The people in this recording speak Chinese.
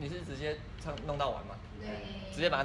你是直接唱弄到完吗？对，直接把它。